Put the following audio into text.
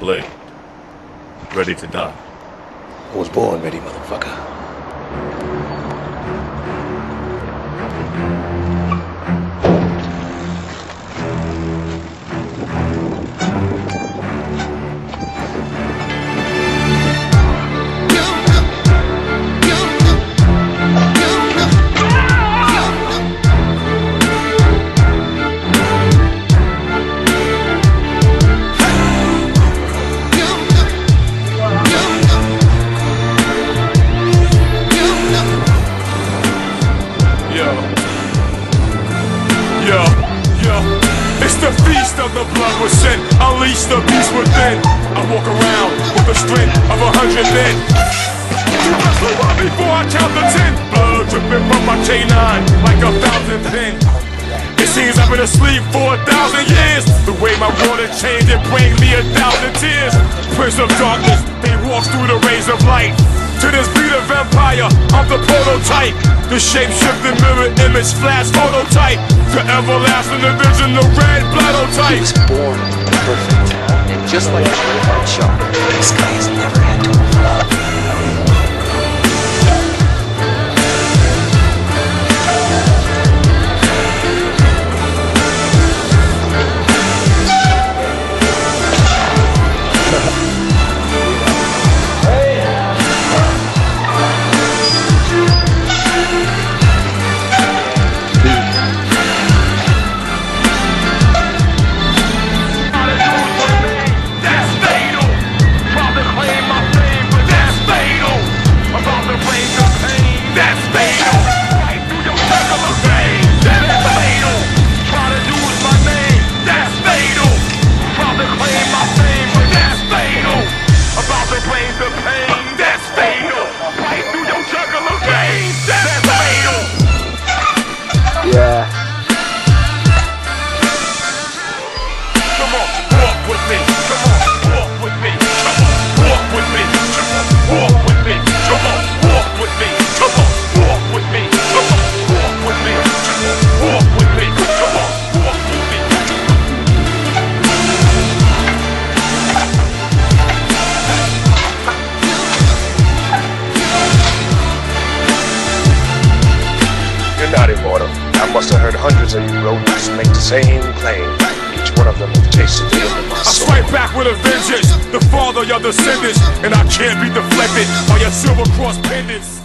Blade. Ready to die. I was born ready, motherfucker. Yo. Yo. It's the feast of the blood was sent. Unleash the beast within. I walk around with the strength of a hundred men. You must move on before I count the ten. Blood dripping from my canine like a fountain pen. It seems I've been asleep for a thousand years. The way my water changed, it bring me a thousand tears. Prince of darkness, they walk through the rays of light. To this beat of empire, I'm the prototype. The shape shifting mirror image flash phototype. Everlasting division, the red blood He blood was born perfect. And just like a certified shot, Immortal. I must have heard hundreds of you rodents make the same claim. Each one of them have tasted the end of my I soul. strike back with a vengeance, the father of your descendants, and I can't be deflected by your silver cross pendants.